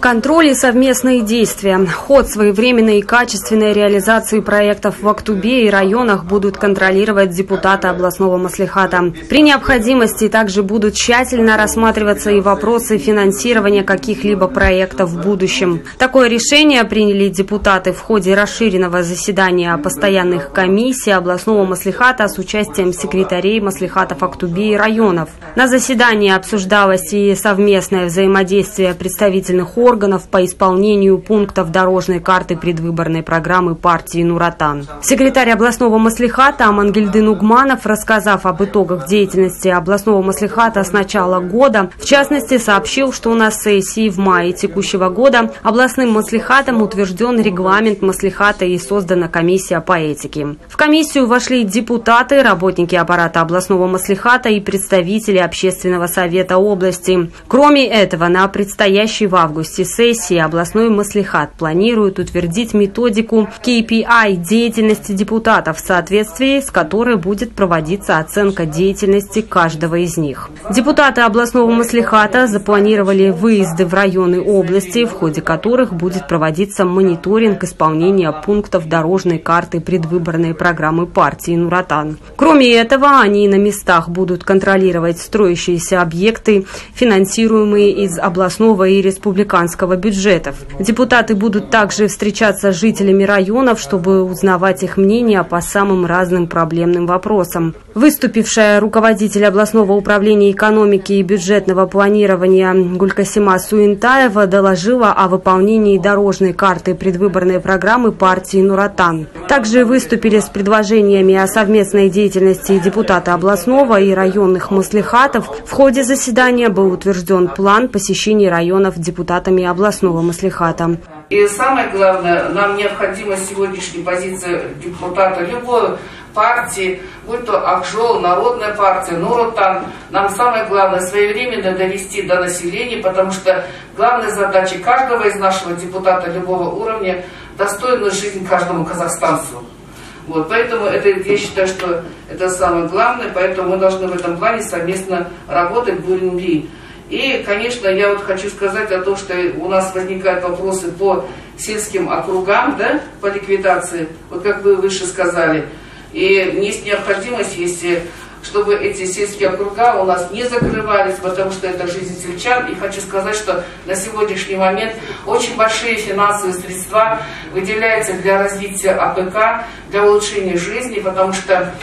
Контроль и совместные действия. Ход своевременной и качественной реализации проектов в Актубе и районах будут контролировать депутаты областного маслихата. При необходимости также будут тщательно рассматриваться и вопросы финансирования каких-либо проектов в будущем. Такое решение приняли депутаты в ходе расширенного заседания постоянных комиссий областного маслихата с участием секретарей маслихатов Актубе и районов. На заседании обсуждалось и совместное взаимодействие представительных органов по исполнению пунктов дорожной карты предвыборной программы партии «Нуратан». Секретарь областного маслихата Амангельдын Угманов, рассказав об итогах деятельности областного маслихата с начала года, в частности, сообщил, что на сессии в мае текущего года областным маслихатом утвержден регламент маслихата и создана комиссия по этике. В комиссию вошли депутаты, работники аппарата областного маслихата и представители общественного совета области. Кроме этого, на предстоящей в августе сессии областной маслихат планирует утвердить методику KPI деятельности депутатов, в соответствии с которой будет проводиться оценка деятельности каждого из них. Депутаты областного маслихата запланировали выезды в районы области, в ходе которых будет проводиться мониторинг исполнения пунктов дорожной карты предвыборной программы партии «Нуратан». Кроме этого, они на местах будут контролировать строящиеся объекты, финансируемые из областного и республиканского бюджетов. Депутаты будут также встречаться с жителями районов, чтобы узнавать их мнение по самым разным проблемным вопросам. Выступившая руководитель областного управления экономики и бюджетного планирования Гулькасима Суинтаева доложила о выполнении дорожной карты предвыборной программы партии «Нуратан». Также выступили с предложениями о совместной деятельности депутата областного и районных маслихатов. В ходе заседания был утвержден план посещения районов депутатами областного маслихата. И самое главное, нам необходима сегодняшняя позиция депутата любой партии, будь то Акжол, Народная партия, Нуротан. Нам самое главное своевременно довести до населения, потому что главная задача каждого из нашего депутата любого уровня – достойную жизнь каждому казахстанцу. Вот, поэтому это, я считаю, что это самое главное, поэтому мы должны в этом плане совместно работать, будем ли. И, конечно, я вот хочу сказать о том, что у нас возникают вопросы по сельским округам, да, по ликвидации, вот как вы выше сказали. И есть необходимость, если чтобы эти сельские округа у нас не закрывались, потому что это жизнь сельчан. И хочу сказать, что на сегодняшний момент очень большие финансовые средства выделяются для развития АПК, для улучшения жизни, потому что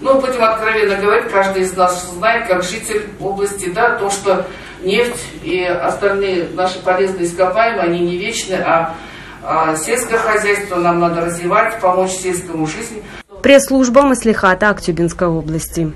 ну, будем откровенно говорить, каждый из нас знает, как житель области, да, то, что нефть и остальные наши полезные ископаемые, они не вечны, а, а сельское хозяйство нам надо развивать, помочь сельскому жизни. Пресс-служба Маслихата Актюбинской области.